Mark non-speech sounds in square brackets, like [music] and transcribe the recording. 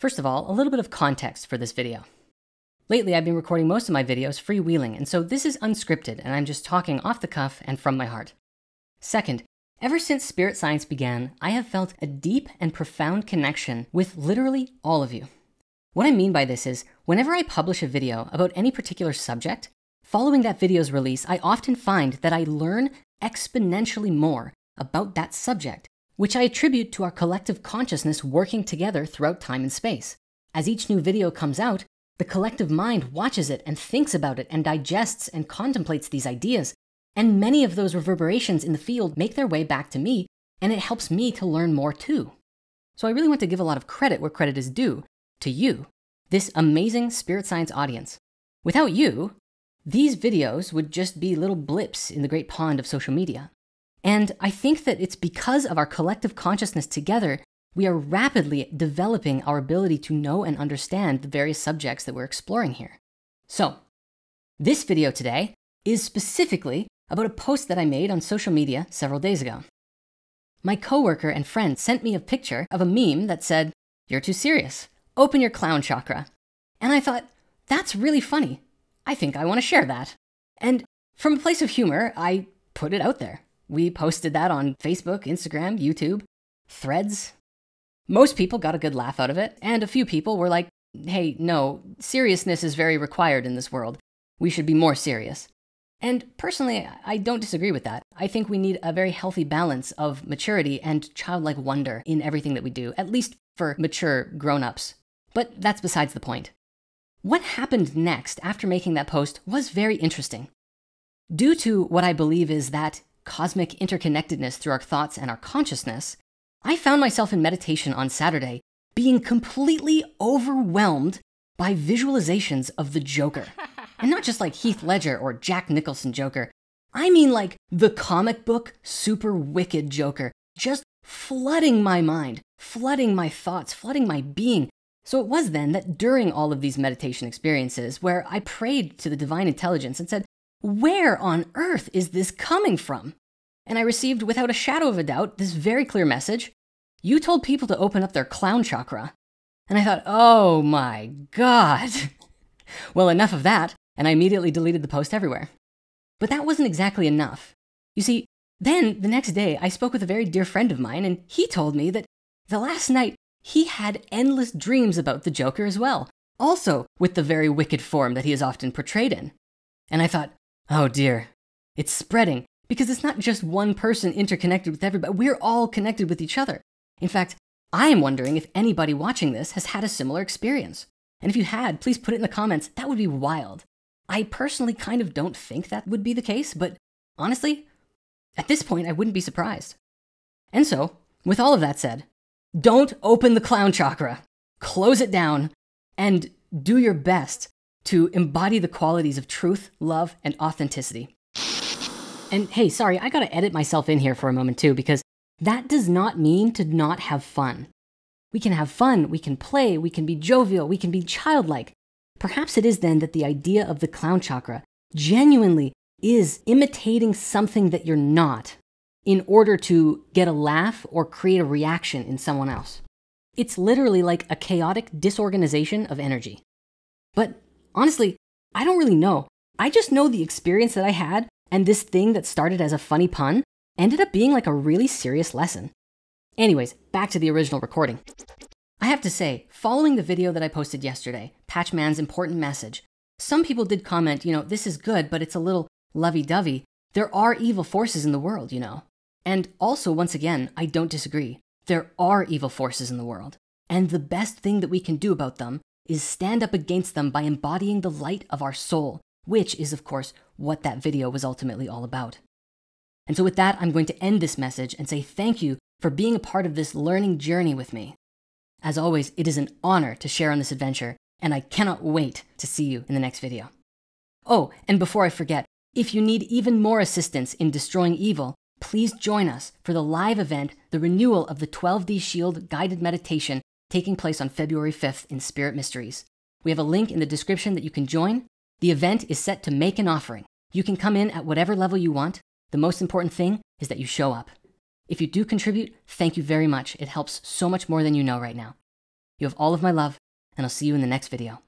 First of all, a little bit of context for this video. Lately, I've been recording most of my videos freewheeling, and so this is unscripted and I'm just talking off the cuff and from my heart. Second, ever since Spirit Science began, I have felt a deep and profound connection with literally all of you. What I mean by this is, whenever I publish a video about any particular subject, following that video's release, I often find that I learn exponentially more about that subject, which I attribute to our collective consciousness working together throughout time and space. As each new video comes out, the collective mind watches it and thinks about it and digests and contemplates these ideas. And many of those reverberations in the field make their way back to me and it helps me to learn more too. So I really want to give a lot of credit where credit is due to you, this amazing spirit science audience. Without you, these videos would just be little blips in the great pond of social media. And I think that it's because of our collective consciousness together we are rapidly developing our ability to know and understand the various subjects that we're exploring here. So this video today is specifically about a post that I made on social media several days ago. My coworker and friend sent me a picture of a meme that said, you're too serious, open your clown chakra. And I thought, that's really funny. I think I wanna share that. And from a place of humor, I put it out there. We posted that on Facebook, Instagram, YouTube, threads, most people got a good laugh out of it, and a few people were like, hey, no, seriousness is very required in this world. We should be more serious. And personally, I don't disagree with that. I think we need a very healthy balance of maturity and childlike wonder in everything that we do, at least for mature grown-ups. But that's besides the point. What happened next after making that post was very interesting. Due to what I believe is that cosmic interconnectedness through our thoughts and our consciousness, I found myself in meditation on Saturday being completely overwhelmed by visualizations of the Joker. [laughs] and not just like Heath Ledger or Jack Nicholson Joker. I mean like the comic book super wicked Joker, just flooding my mind, flooding my thoughts, flooding my being. So it was then that during all of these meditation experiences where I prayed to the divine intelligence and said, where on earth is this coming from? And I received without a shadow of a doubt this very clear message. You told people to open up their clown chakra. And I thought, oh my God. [laughs] well, enough of that. And I immediately deleted the post everywhere. But that wasn't exactly enough. You see, then the next day I spoke with a very dear friend of mine and he told me that the last night he had endless dreams about the Joker as well, also with the very wicked form that he is often portrayed in. And I thought, oh dear, it's spreading because it's not just one person interconnected with everybody. We're all connected with each other. In fact, I am wondering if anybody watching this has had a similar experience. And if you had, please put it in the comments. That would be wild. I personally kind of don't think that would be the case, but honestly, at this point, I wouldn't be surprised. And so, with all of that said, don't open the clown chakra, close it down, and do your best to embody the qualities of truth, love, and authenticity. And hey, sorry, I gotta edit myself in here for a moment too, because that does not mean to not have fun. We can have fun, we can play, we can be jovial, we can be childlike. Perhaps it is then that the idea of the clown chakra genuinely is imitating something that you're not in order to get a laugh or create a reaction in someone else. It's literally like a chaotic disorganization of energy. But honestly, I don't really know. I just know the experience that I had and this thing that started as a funny pun ended up being like a really serious lesson. Anyways, back to the original recording. I have to say, following the video that I posted yesterday, Patchman's important message, some people did comment, you know, this is good, but it's a little lovey-dovey. There are evil forces in the world, you know. And also, once again, I don't disagree. There are evil forces in the world. And the best thing that we can do about them is stand up against them by embodying the light of our soul, which is of course what that video was ultimately all about. And so with that, I'm going to end this message and say thank you for being a part of this learning journey with me. As always, it is an honor to share on this adventure, and I cannot wait to see you in the next video. Oh, and before I forget, if you need even more assistance in destroying evil, please join us for the live event, the renewal of the 12D Shield guided meditation taking place on February 5th in Spirit Mysteries. We have a link in the description that you can join, the event is set to make an offering. You can come in at whatever level you want. The most important thing is that you show up. If you do contribute, thank you very much. It helps so much more than you know right now. You have all of my love, and I'll see you in the next video.